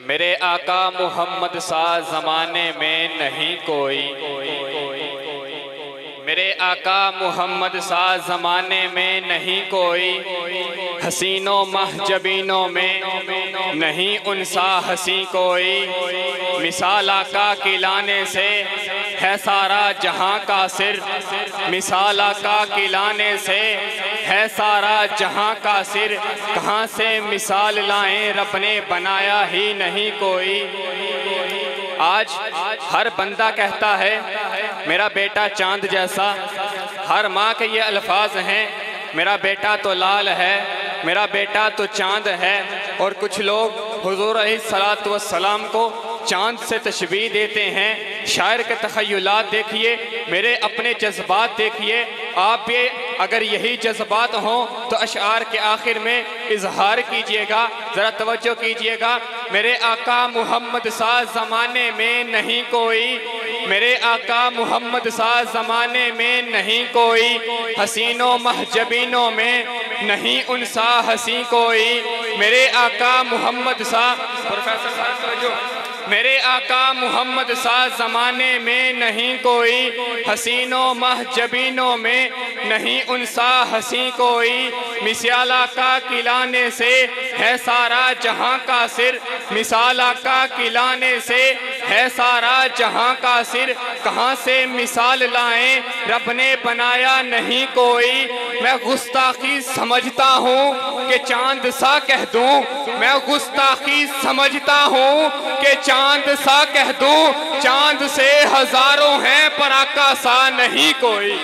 मेरे आका मोहम्मद सा जमाने में नहीं कोई। मेरे आका मोहम्मद सा जमाने में नहीं कोई। हसीनों महजबीनों में नहीं उनसा हसी कोई। मिसाल आका किलाने से है सारा जहाँ का सिर। मिसाल आका किलाने से है सारा जहाँ का सिर। कहाँ से मिसाल लाएँ रब ने बनाया ही नहीं कोई। आज हर बंदा कहता है, मेरा बेटा चाँद जैसा। हर माँ के ये अल्फाज हैं, मेरा बेटा तो लाल है, मेरा बेटा तो चाँद है। और कुछ लोग हुजूर सलाम को चाँद से तशबी देते हैं। शायर के तखयलात देखिए, मेरे अपने जज्बात देखिए। आप भी अगर यही जज्बात हों तो अशार के आखिर में इजहार कीजिएगा, ज़रा तवज्जो कीजिएगा। मेरे आका मोहम्मद शाह ज़माने में नहीं कोई। मेरे आका मोहम्मद शाह ज़माने में नहीं कोई। हसीनों महजबीनों में नहीं उन सा हसी कोई। मेरे आका मोहम्मद शाह प्रोफेसर साहब मेरे आका मोहम्मद सा जमाने में नहीं कोई, हसीनों महजबीनों में नहीं उनसा हसी कोई। मिसाला का किलाने से है सारा जहाँ का सिर, मिसाला का किलाने से है सारा, जहाँ का सिर, कहाँ से मिसाल लाएँ, रब ने बनाया नहीं कोई। मैं गुस्ताखी समझता हूँ कि चाँद सा कह दूँ। मैं गुस्ताखी समझता हूँ कि चाँद सा कह दूँ। चाँद से हज़ारों हैं, पर आका सा नहीं कोई।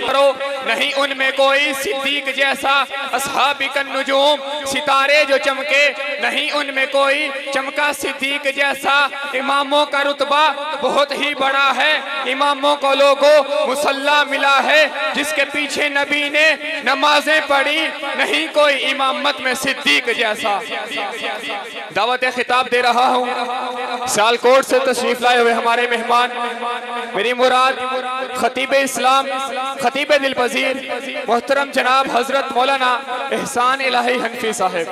करो, नहीं उनमें कोई सिद्दीक जैसा असहाबिकन नुजूम, सितारे जो चमके नहीं, उनमें कोई चमका सिद्दीक जैसा इमामों का रुतबा बहुत ही बड़ा है। इमामों को लोगों, मुसल्ला मिला है, जिसके पीछे नबी ने नमाजें पढ़ी, नहीं कोई इमामत में सिद्दीक जैसा। दावत खिताब दे रहा हूँ। सालकोट से तशरीफ़ लाए हुए हमारे मेहमान, मेरी मुराद, खतीब इस्लाम, खतीब दिल पजीर, मोहतरम जनाब हज़रत मौलाना एहसान इलाही हनफी साहब।